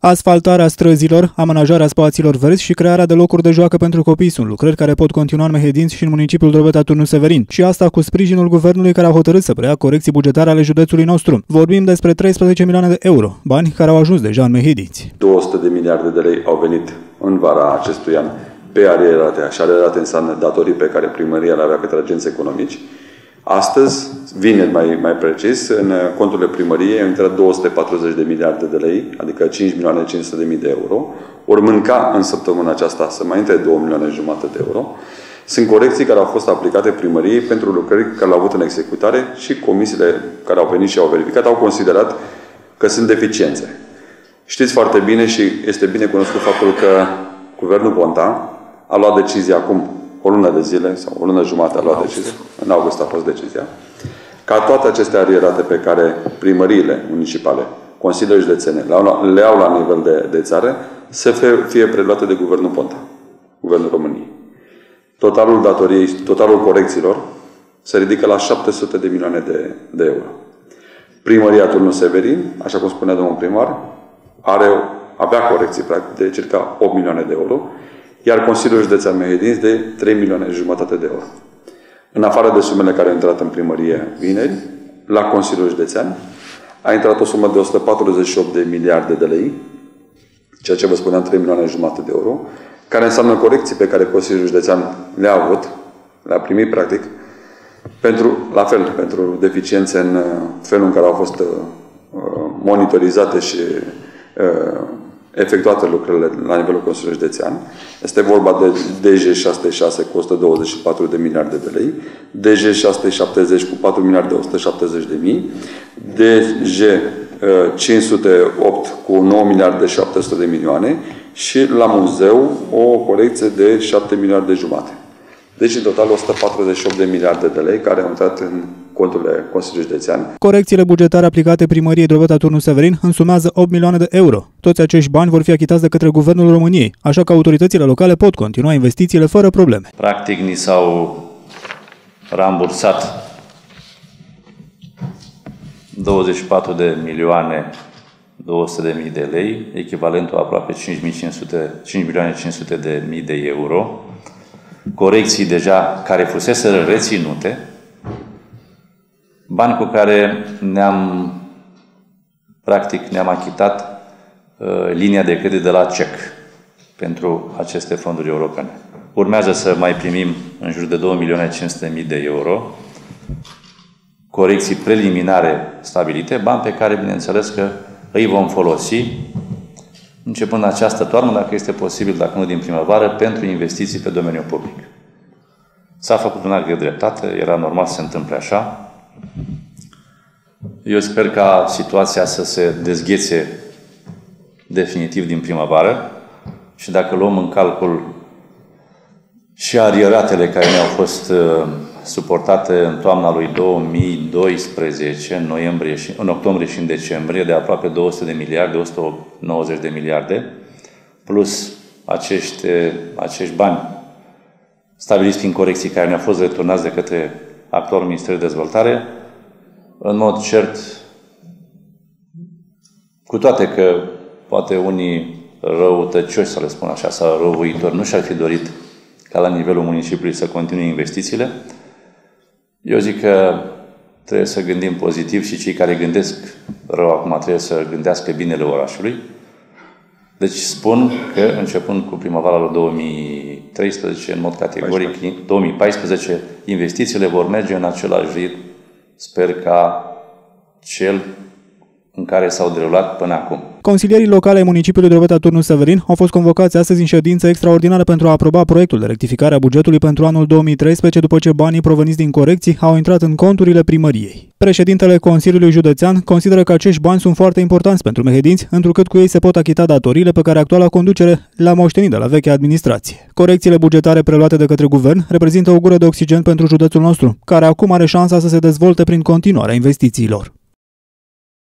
Asfaltarea străzilor, amenajarea spațiilor verzi și crearea de locuri de joacă pentru copii sunt lucrări care pot continua în Mehedinți și în municipiul Drobeta Turnu Severin și asta cu sprijinul guvernului care a hotărât să preia corecții bugetare ale județului nostru. Vorbim despre 13 milioane de euro, bani care au ajuns deja în Mehedinți. 200 de miliarde de lei au venit în vara acestui an pe arierate, și arierate înseamnă datorii pe care primăria le avea către agenți economici. Astăzi, vineri mai, mai precis, în conturile primăriei au intrat 240 de miliarde de lei, adică 5 milioane 500 de mii de euro. Ori mânca în săptămâna aceasta să mai intre 2 milioane jumate de euro. Sunt corecții care au fost aplicate primăriei pentru lucrări care le-au avut în executare și comisiile care au venit și au verificat au considerat că sunt deficiențe. Știți foarte bine și este bine cunoscut faptul că Guvernul Ponta a luat decizia acum o lună de zile sau o lună jumate a luat decizia, în august a fost decizia, ca toate aceste arierate pe care primăriile municipale, consiliile județene le au la nivel de, de țară, să fie, fie preluate de Guvernul Ponta, Guvernul României. Totalul datoriei, totalul corecțiilor se ridică la 700 de milioane de, de euro. Primăria Turnul Severin, așa cum spunea domnul primar, are, avea corecții practic de circa 8 milioane de euro, iar Consiliul Județean Mehedinți de 3 milioane jumătate de euro. În afară de sumele care au intrat în primărie vineri, la Consiliul Județean a intrat o sumă de 148 de miliarde de lei, ceea ce vă spuneam 3 milioane jumătate de euro, care înseamnă corecții pe care Consiliul Județean le-a avut, le-a primit practic, pentru, la fel, pentru deficiențe în uh, felul în care au fost uh, monitorizate și uh, efectuate lucrările la nivelul Consiliului Județean. Este vorba de DG 606 cu 124 de miliarde de lei, DG 670 cu 4 miliarde 170 de mii, DG 508 cu 9 miliarde 700 de milioane și la muzeu o colecție de 7 miliarde jumate. Deci, în total, 148 de miliarde de lei care au intrat în conturile Consiliului Județean. Corecțiile bugetare aplicate primăriei Drobeta Turnu Severin însumează 8 milioane de euro. Toți acești bani vor fi achitați de către Guvernul României, așa că autoritățile locale pot continua investițiile fără probleme. Practic, ni s-au rambursat 24 de milioane 200 de mii de lei, echivalentul aproape 5.500, 5 milioane 500 de mii de euro, corecții deja care fusese reținute, bani cu care ne-am, practic, ne-am achitat uh, linia de credit de la CEC pentru aceste fonduri europene. Urmează să mai primim în jur de 2.500.000 de euro corecții preliminare stabilite, bani pe care, bineînțeles, că îi vom folosi începând această toamnă, dacă este posibil, dacă nu din primăvară, pentru investiții pe domeniul public. S-a făcut un act de dreptate, era normal să se întâmple așa. Eu sper ca situația să se dezghețe definitiv din primăvară și dacă luăm în calcul și arieratele care ne-au fost uh, suportate în toamna lui 2012, în, noiembrie și, în octombrie și în decembrie, de aproape 200 de miliarde, 190 de miliarde, plus acești, acești bani stabiliți prin corecții care ne-au fost returnați de către actualul Ministerul de Dezvoltare, în mod cert, cu toate că poate unii răutăcioși, să le spun așa, sau răuitori, nu și-ar fi dorit ca la nivelul municipiului să continue investițiile, eu zic că trebuie să gândim pozitiv și cei care gândesc rău acum trebuie să gândească binele orașului. Deci spun că începând cu primăvara lui 2013, în mod categoric, 2014, investițiile vor merge în același ritm, sper ca cel în care s-au derulat până acum. Consilierii locale ai municipiului Drobeta Turnu Severin au fost convocați astăzi în ședință extraordinară pentru a aproba proiectul de rectificare a bugetului pentru anul 2013 după ce banii proveniți din corecții au intrat în conturile primăriei. Președintele Consiliului Județean consideră că acești bani sunt foarte importanți pentru mehedinți, întrucât cu ei se pot achita datoriile pe care actuala conducere le-a moștenit de la vechea administrație. Corecțiile bugetare preluate de către guvern reprezintă o gură de oxigen pentru județul nostru, care acum are șansa să se dezvolte prin continuarea investițiilor.